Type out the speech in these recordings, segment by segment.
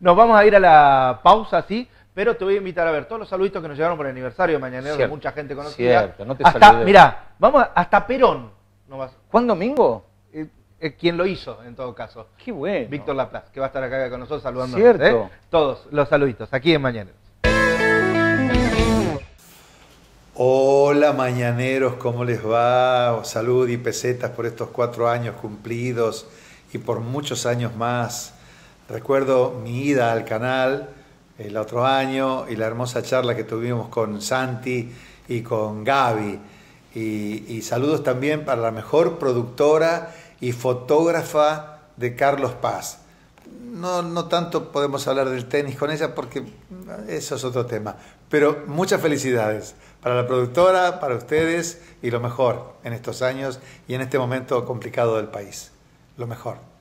Nos vamos a ir a la pausa, sí, pero te voy a invitar a ver todos los saluditos que nos llegaron por el aniversario de Mañanero de Cierto. mucha gente conocida. Cierto, no te hasta. Mirá, vamos a- hasta Perón. No vas, ¿Juan Domingo? eh, eh, quien lo hizo, en todo caso. Qué bueno. Víctor Laplace, que va a estar acá con nosotros saludando. Cierto. Todos los saluditos, aquí en Mañanero. Hola mañaneros, ¿cómo les va? Salud y pesetas por estos cuatro años cumplidos y por muchos años más. Recuerdo mi ida al canal el otro año y la hermosa charla que tuvimos con Santi y con Gaby. Y, saludos también para la mejor productora y fotógrafa de Carlos Paz. No, no tanto podemos hablar del tenis con ella porque eso es otro tema. Pero muchas felicidades para la productora, para ustedes y lo mejor en estos años y en este momento complicado del país. Lo mejor.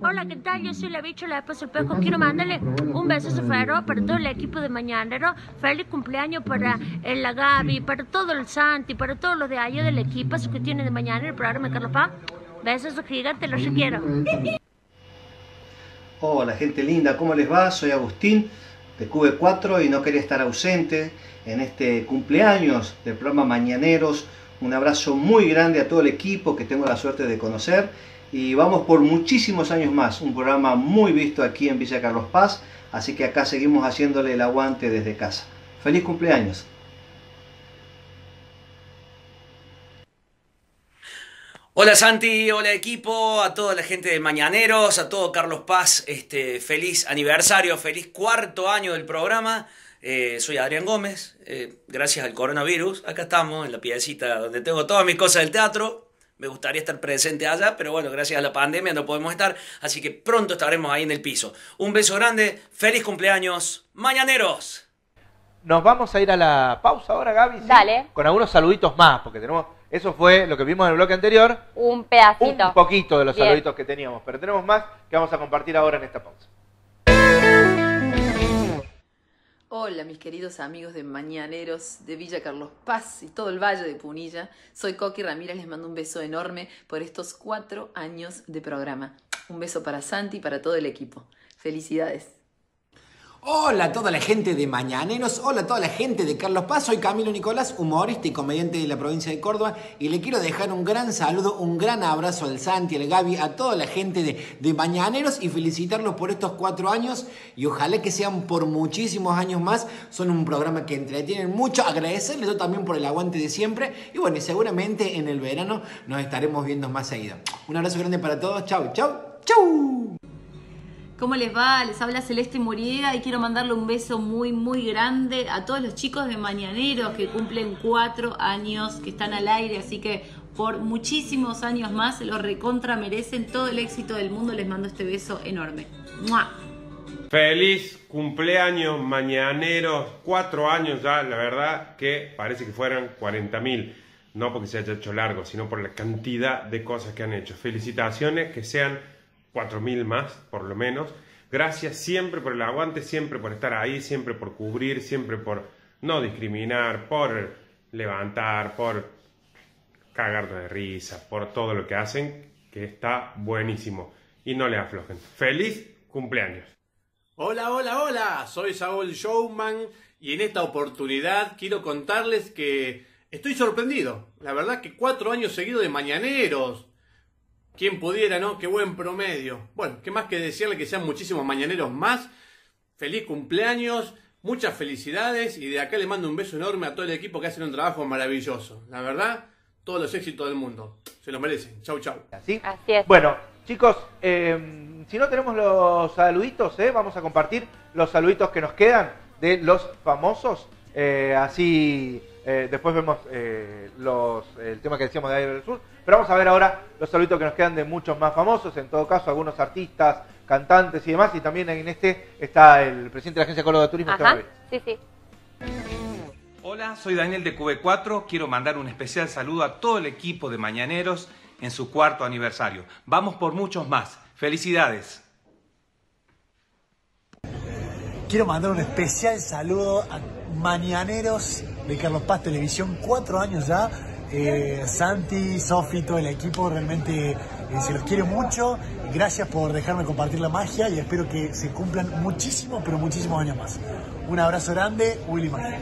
Hola, ¿qué tal? Yo soy la bichola de Paso Espejo. Quiero mandarle un beso ferro para todo el equipo de Mañanero. Feliz cumpleaños para el la Gaby, para todo el Santi, para todos los de allá del equipo que tienen de Mañanero el programa Carlos Paz. Besos gigantes, los quiero. Hola gente linda, ¿cómo les va? Soy Agustín de QV4 y no quería estar ausente en este cumpleaños del programa Mañaneros. Un abrazo muy grande a todo el equipo que tengo la suerte de conocer y vamos por muchísimos años más. Un programa muy visto aquí en Villa Carlos Paz, así que acá seguimos haciéndole el aguante desde casa. ¡Feliz cumpleaños! Hola Santi, hola equipo, a toda la gente de Mañaneros, a todo Carlos Paz, este, feliz aniversario, feliz cuarto año del programa. Eh, soy Adrián Gómez, eh, gracias al coronavirus, acá estamos en la piecita donde tengo todas mis cosas del teatro. Me gustaría estar presente allá, pero bueno, gracias a la pandemia no podemos estar, así que pronto estaremos ahí en el piso. Un beso grande, feliz cumpleaños, Mañaneros. Nos vamos a ir a la pausa ahora, Gaby. ¿sí? Dale. Con algunos saluditos más, porque tenemos. Eso fue lo que vimos en el bloque anterior. Un pedacito. Un poquito de los Bien. saluditos que teníamos, pero tenemos más que vamos a compartir ahora en esta pausa. Hola mis queridos amigos de Mañaneros de Villa Carlos Paz y todo el Valle de Punilla. Soy Coqui Ramírez, les mando un beso enorme por estos cuatro años de programa. Un beso para Santi y para todo el equipo. Felicidades. Hola a toda la gente de Mañaneros, hola a toda la gente de Carlos Paz, soy Camilo Nicolás, humorista y comediante de la provincia de Córdoba y le quiero dejar un gran saludo, un gran abrazo al Santi, al Gaby, a toda la gente de, de Mañaneros y felicitarlos por estos cuatro años y ojalá que sean por muchísimos años más, son un programa que entretienen mucho, agradecerles yo también por el aguante de siempre y bueno, y seguramente en el verano nos estaremos viendo más seguido. Un abrazo grande para todos, chau, chau, chau. ¿Cómo les va? Les habla Celeste Muriega y quiero mandarle un beso muy, muy grande a todos los chicos de Mañaneros que cumplen cuatro años, que están al aire, así que por muchísimos años más se lo recontra merecen todo el éxito del mundo. Les mando este beso enorme. ¡Mua! Feliz cumpleaños mañaneros, cuatro años ya, la verdad que parece que fueran 40.000, no porque se haya hecho largo, sino por la cantidad de cosas que han hecho. Felicitaciones, que sean 4.000 más, por lo menos. Gracias siempre por el aguante, siempre por estar ahí, siempre por cubrir, siempre por no discriminar, por levantar, por cagarnos de risa, por todo lo que hacen, que está buenísimo. Y no le aflojen. ¡Feliz cumpleaños! Hola, hola, hola, soy Saúl Showman y en esta oportunidad quiero contarles que estoy sorprendido. La verdad que cuatro años seguidos de mañaneros. ¿Quién pudiera, no? Qué buen promedio. Bueno, qué más que desearle que sean muchísimos mañaneros más. Feliz cumpleaños, muchas felicidades y de acá le mando un beso enorme a todo el equipo que hacen un trabajo maravilloso. La verdad, todos los éxitos del mundo. Se lo merecen. Chau, chau. ¿Así? Así es. Bueno, chicos, eh, si no tenemos los saluditos, ¿eh? vamos a compartir los saluditos que nos quedan de los famosos. eh, así eh, después vemos eh, los, el tema que decíamos de Aire del Sur. Pero vamos a ver ahora los saluditos que nos quedan de muchos más famosos. En todo caso, algunos artistas, cantantes y demás. Y también en este está el presidente de la Agencia de Córdoba de Turismo, Ajá, sí, sí. Hola, soy Daniel de QV4. Quiero mandar un especial saludo a todo el equipo de Mañaneros en su cuarto aniversario. Vamos por muchos más. Felicidades. Quiero mandar un especial saludo a Mañaneros de Carlos Paz Televisión, cuatro años ya. Eh, Santi, Sofi, todo el equipo, realmente Eh, se los quiere mucho. Gracias por dejarme compartir la magia y espero que se cumplan muchísimos, pero muchísimos años más. Un abrazo grande, Willy Magia.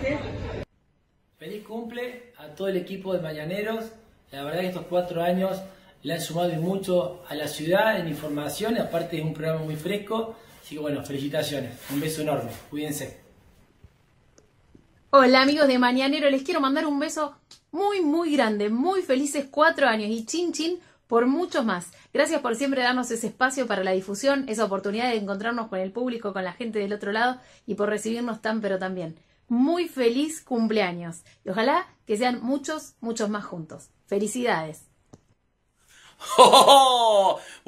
Feliz cumple a todo el equipo de Mañaneros. La verdad que estos cuatro años le han sumado mucho a la ciudad en información, aparte es un programa muy fresco. Así que bueno, felicitaciones. Un beso enorme. Cuídense. Hola amigos de Mañanero, les quiero mandar un beso muy muy grande, muy felices cuatro años y chin chin por muchos más. Gracias por siempre darnos ese espacio para la difusión, esa oportunidad de encontrarnos con el público, con la gente del otro lado y por recibirnos tan pero tan bien. Muy feliz cumpleaños y ojalá que sean muchos, muchos más juntos. Felicidades.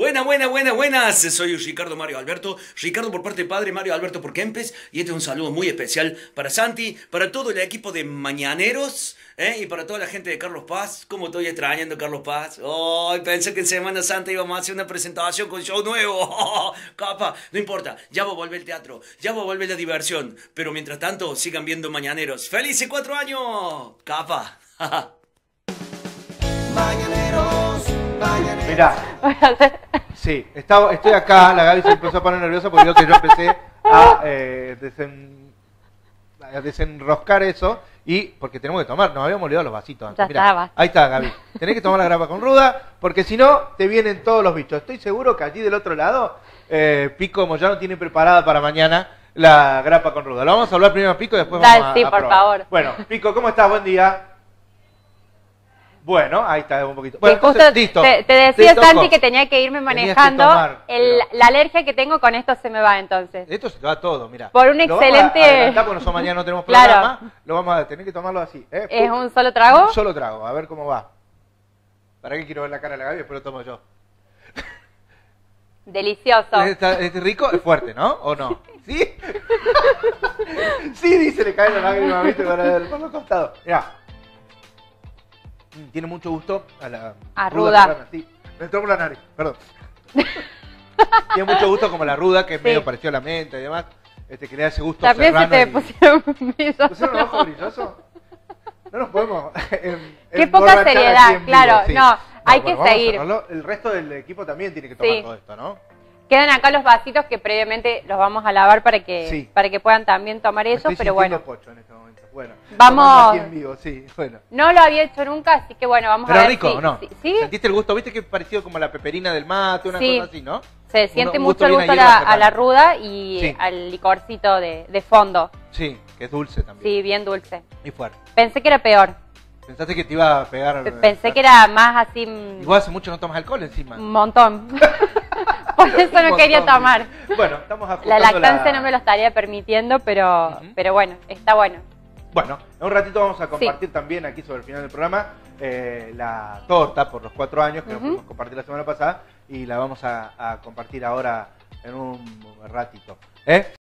Buena, buena, buena, buenas. Soy Ricardo Mario Alberto. Ricardo por parte de padre, Mario Alberto por Kempes. Y este es un saludo muy especial para Santi, para todo el equipo de Mañaneros ¿eh? y para toda la gente de Carlos Paz. ¿Cómo estoy extrañando Carlos Paz? Oh, pensé que en Semana Santa íbamos a hacer una presentación con show nuevo. Oh, capa, no importa. Ya va a volver el teatro, ya va a volver la diversión. Pero mientras tanto, sigan viendo Mañaneros. ¡Felices cuatro años! Capa. Mañaneros, Mira, sí, estaba, estoy acá, la Gaby se empezó a poner nerviosa porque vio que yo empecé a, eh, desen- a desenroscar eso y porque tenemos que tomar, nos habíamos olvidado los vasitos antes. Ya Mirá, estaba. Ahí está, Gaby. Tenés que tomar la grapa con ruda porque si no te vienen todos los bichos. Estoy seguro que allí del otro lado, eh, Pico Moyano tiene preparada para mañana la grapa con ruda. Lo vamos a hablar primero a Pico y después Dale, vamos a sí, a por probar. favor. Bueno, Pico, ¿cómo estás? Buen día. Bueno, ahí está un poquito. Bueno, justo entonces, listo. te, te decía toco. Santi que tenía que irme Tenías que manejando. tomar, El- la alergia que tengo con esto se me va entonces. Esto se te va todo, mira. Por un Lo vamos a excelente- nosotros mañana no tenemos Claro. programa. Lo vamos a tener que tomarlo así. ¿eh? ¿Es un solo trago? Un solo trago, a ver cómo va. ¿Para qué quiero ver la cara de la Gaby? Después lo tomo yo. Delicioso. ¿Está- ¿Es rico? Es fuerte, ¿no? ¿O no? ¿Sí? sí, dice, le cae la lágrima, ¿viste? Por por los costados. Mirá. Mm, Tiene mucho gusto a la A ruda. serrana, Sí, me la nariz, perdón. Tiene mucho gusto como la ruda, que es medio parecido a la menta y demás. Este, que le da ese gusto También se te y- pusieron brillosos. ¿Pusieron los ojos brillosos? No nos podemos. em- Qué poca seriedad, en vivo, claro, sí. no, hay que vamos a seguir. El resto del equipo también tiene que tomar Sí. todo esto, ¿no? Quedan acá los vasitos que previamente los vamos a lavar para que Sí. para que puedan también tomar eso, estoy pero bueno. pocho en este momento. Bueno, Vamos- en vivo, sí, bueno. No lo había hecho nunca, así que bueno, vamos Pero a ver rico, si- ¿o ¿no? si- ¿Sí? ¿Sentiste el gusto? ¿Viste que es parecido como la peperina del mate, una Sí. cosa así, no? Se siente mucho el gusto a la, a la ruda y Sí. al licorcito de, de fondo. Sí, que es dulce también. Sí, bien dulce. Y fuerte. Pensé que era peor. Pensaste que te iba a pegar. Pe- Pensé que era más así Igual hace mucho no tomas alcohol encima. un montón. Por eso no quería tomar. Bueno, estamos La lactancia no me lo estaría permitiendo, pero, pero bueno, está bueno. Bueno, en un ratito vamos a compartir también aquí sobre el final del programa eh, la torta por los cuatro años que nos Ujú. pudimos compartir la semana pasada y la vamos a, a compartir ahora en un ratito. ¿Eh?